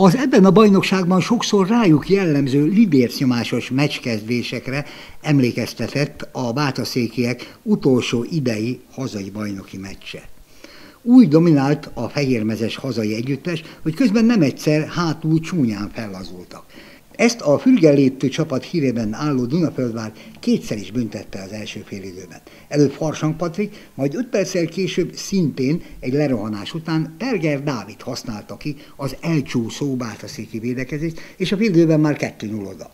Az ebben a bajnokságban sokszor rájuk jellemző libércnyomásos meccskezdésekre emlékeztetett a bátaszékiek utolsó idei hazai bajnoki meccse. Úgy dominált a fehérmezes hazai együttes, hogy közben nem egyszer hátul csúnyán fellazultak. Ezt a fürgeléptő csapat hírében álló Dunaföldvár kétszer is büntette az első félidőben. Előbb Farsang Patrik, majd öt perccel később szintén egy lerohanás után Perger Dávid használta ki az elcsúszó bátaszéki védekezést, és a félidőben már kettő 0 oda.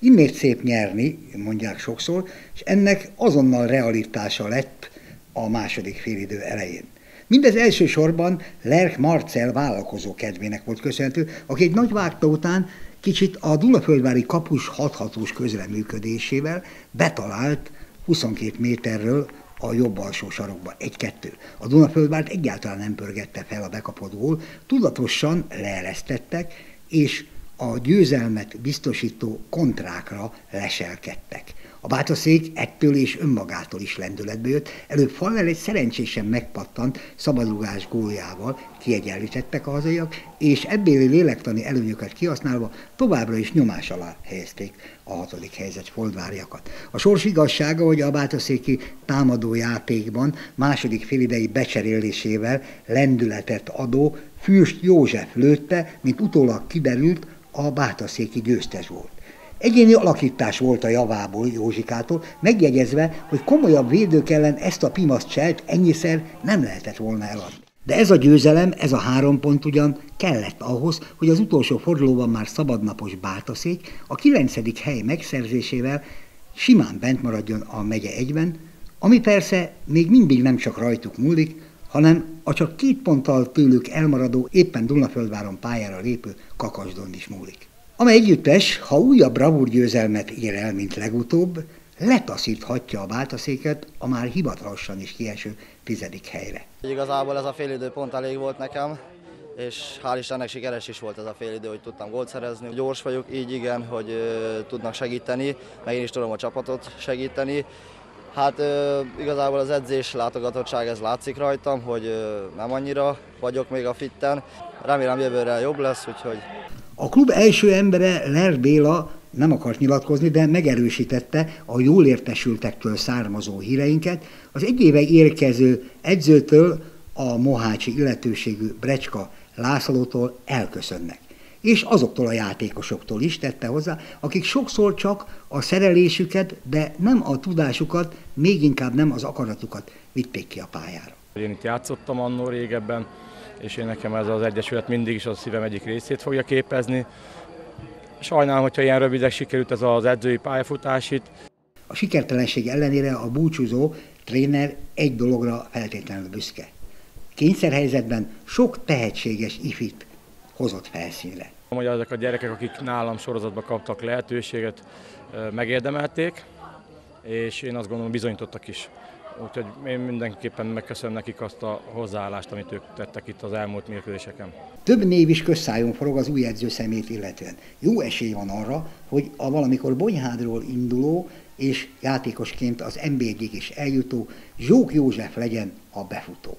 Immért szép nyerni, mondják sokszor, és ennek azonnal realitása lett a második félidő elején. Mindez elsősorban Lerk Marcel vállalkozó kedvének volt köszönhető, aki egy nagy vágta után kicsit a Dunaföldvári kapus hathatós közreműködésével betalált 22 méterről a jobb alsó sarokba, egy-kettő. A Dunaföldvárt egyáltalán nem pörgette fel a bekapott gól, tudatosan leeresztettek, és a győzelmet biztosító kontrákra leselkedtek. A bátaszék ettől és önmagától is lendületbe jött, előbb Faller egy szerencsésen megpattant szabadrugás góljával kiegyenlítettek a hazaiak, és ebbéli lélektani előnyöket kihasználva továbbra is nyomás alá helyezték a hatodik helyzet foldvárjakat. A sors igazsága, hogy a bátaszéki támadó játékban második félidei becserélésével lendületet adó Fürst József lőtte, mint utólag kiderült, a bátaszéki győztes volt. Egyéni alakítás volt a javából Józsikától, megjegyezve, hogy komolyabb védők ellen ezt a pimaszt cselt ennyiszer nem lehetett volna eladni. De ez a győzelem, ez a három pont ugyan kellett ahhoz, hogy az utolsó fordulóban már szabadnapos Bátaszék a kilencedik hely megszerzésével simán bent maradjon a megye egyben, ami persze még mindig nem csak rajtuk múlik, hanem a csak két ponttal tőlük elmaradó, éppen Dunaföldváron pályára lépő Kakasdon is múlik. Amely együttes, ha újabb bravúrgyőzelmet ér el, mint legutóbb, letaszíthatja a váltaszéket a már hivatalosan is kieső tizedik helyre. Igazából ez a félidő pont elég volt nekem, és hál' Istennek sikeres is volt ez a félidő, hogy tudtam gólt szerezni. Gyors vagyok, így igen, hogy ö, tudnak segíteni, meg én is tudom a csapatot segíteni. Hát ö, igazából az edzés látogatottság ez látszik rajtam, hogy ö, nem annyira vagyok még a fitten. Remélem jövőre jobb lesz, úgyhogy a klub első embere Ler Béla nem akart nyilatkozni, de megerősítette a jól értesültektől származó híreinket. Az egy éve érkező edzőtől a mohácsi illetőségű Brecska Lászlótól elköszönnek. És azoktól a játékosoktól is tette hozzá, akik sokszor csak a szerelésüket, de nem a tudásukat, még inkább nem az akaratukat vitték ki a pályára. Én itt játszottam annó régebben, és én nekem ez az Egyesület mindig is a szívem egyik részét fogja képezni. Sajnálom, hogyha ilyen rövidek sikerült ez az edzői pályafutás itt. A sikertelenség ellenére a búcsúzó tréner egy dologra feltétlenül büszke. Kényszerhelyzetben sok tehetséges ifit hozott felszínre. Hogy ezek a gyerekek, akik nálam sorozatban kaptak lehetőséget, megérdemelték, és én azt gondolom bizonyítottak is. Úgyhogy én mindenképpen megköszönöm nekik azt a hozzáállást, amit ők tettek itt az elmúlt mérkőzéseken. Több név is közszájon forog az új edző szemét illetően. Jó esély van arra, hogy a valamikor Bonyhádról induló és játékosként az nb is eljutó Zsók József legyen a befutó.